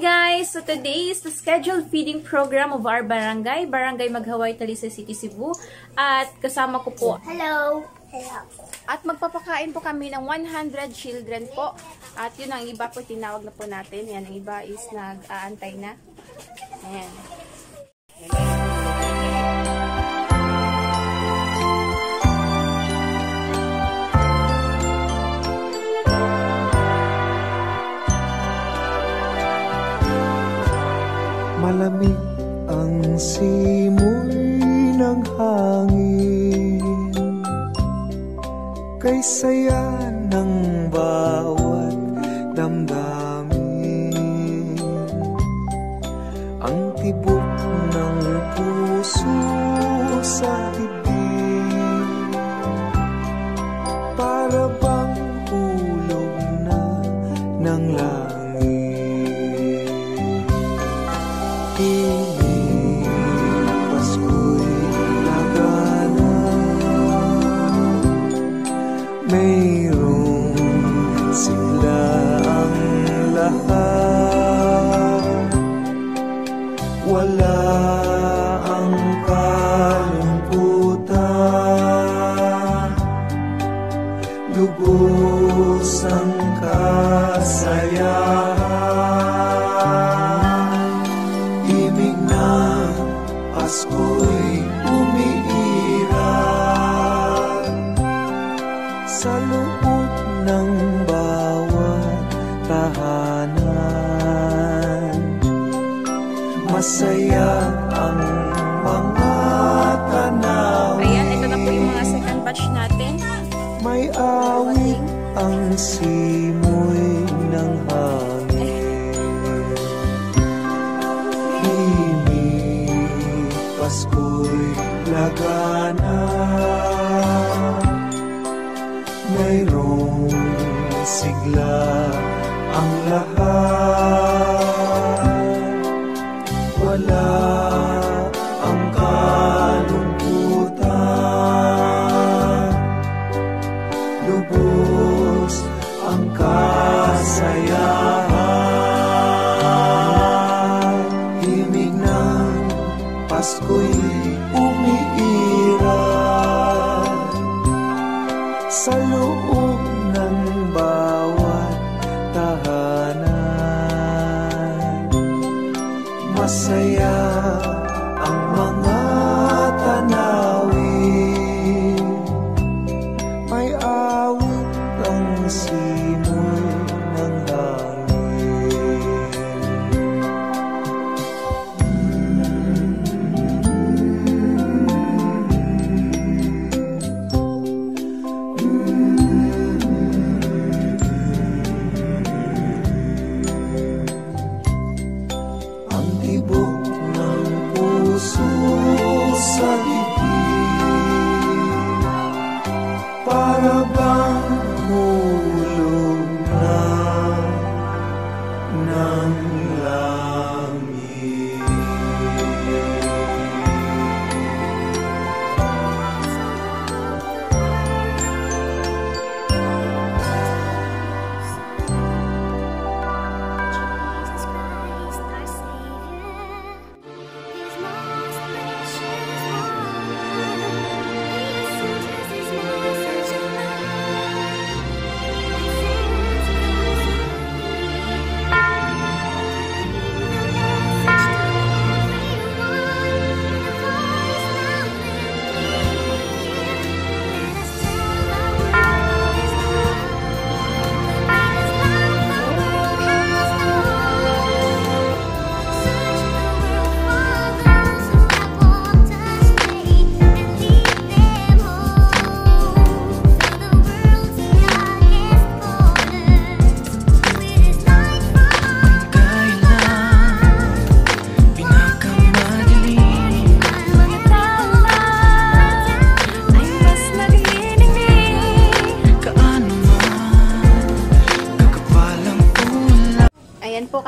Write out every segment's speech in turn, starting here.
guys! So today is the scheduled feeding program of our barangay, Barangay Maghaway, Talisay City, Cebu. At kasama ko po. Hello. Hello. At magpapakain po kami ng 100 children po. At yun ang iba po tinawag na po natin. Yan, ang iba is nag-aantay na. Ayan. Malamig ang simoy ng hangin. Kay saya ng Sa loob ng bawat tahanan. Masaya ang mga tanaw Ayan, ito na po yung mga second batch natin. May awit ang simoy ng hangin. Himig Pasko'y lagana Mayroong sigla ang lahat. Wala ang kalungkutan. Lubos ang kasayahan. Himig ng Pasko'y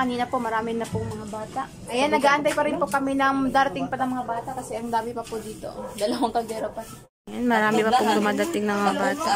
kanina po marami na pong mga bata. Ayan, nag-aantay pa rin po kami ng darating pa ng mga bata kasi ang dami pa po dito. Dalawang kaldero pa. Ayan, marami pa pong dumadating ng mga bata.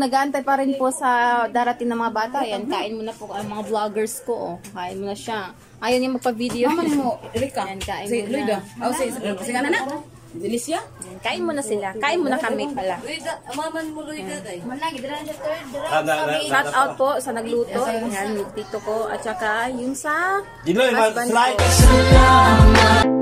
Nag-aantay pa rin po sa darating ng mga bata, ayan, kain muna po ang mga vloggers ko, oh. Kain muna siya. Ayaw niya magpa-video. Mama mo, Erika. Ayan, kain Si muna. Luida. Oh, si si kana na. Delicia. Kain muna sila. Kain muna kami pala. Maman mo Luida tay. Shout out po sa nagluto. Ayan, yung tito ko. At saka yung sa Diloy, husband slide.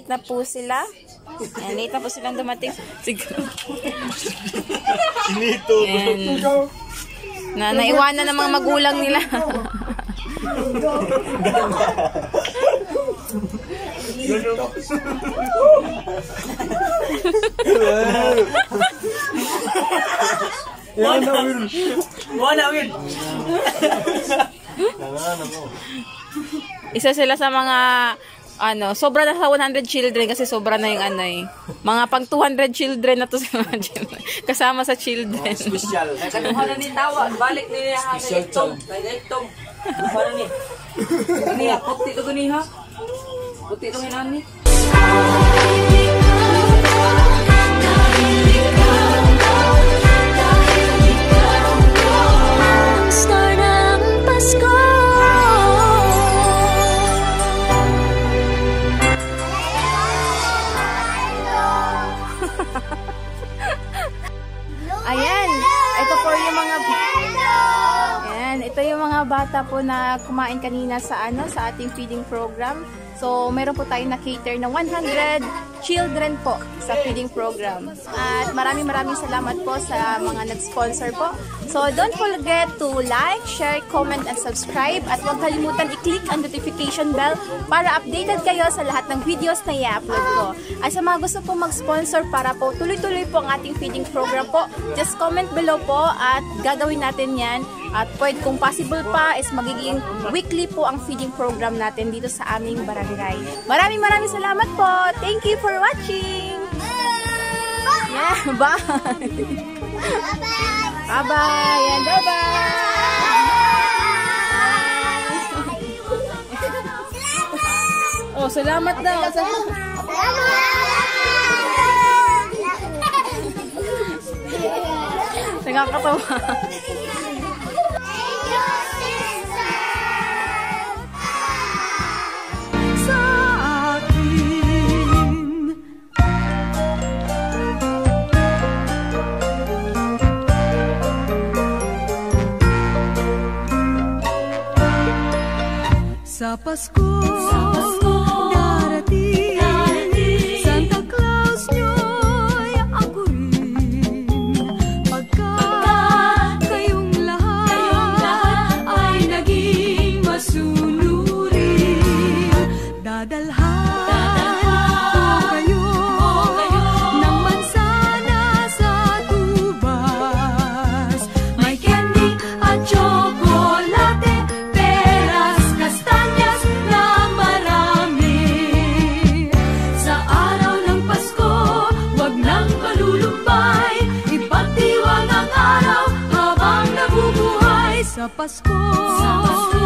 Na-late na po sila. Ayan, late na po silang dumating. Siguro. Sinito. Ayan. Na naiwanan ng mga magulang nila. Wala win. Isa sila sa mga ano, sobra na sa 100 children kasi sobra na yung ano eh. Mga pang 200 children na to sa mga children. Kasama sa children. Special. Kaduha na ni tawa, balik ni niya ha sa iktong. Kaya iktong. Para ni. Gani ha, puti to gani ha. Puti to hinan bata po na kumain kanina sa ano sa ating feeding program. So, meron po tayo na cater ng 100 children po sa feeding program. At maraming maraming salamat po sa mga nag-sponsor po. So, don't forget to like, share, comment, and subscribe. At huwag kalimutan i-click ang notification bell para updated kayo sa lahat ng videos na i-upload ko. At sa mga gusto po mag-sponsor para po tuloy-tuloy po ang ating feeding program po, just comment below po at gagawin natin yan. At pwede kung possible pa is magiging weekly po ang feeding program natin dito sa aming barangay. Maraming maraming salamat po. Thank you for watching. Yeah, bye. Bye-bye. And bye-bye. Oh, salamat daw. Nagkakatawa. Sa Pasko, самопостой.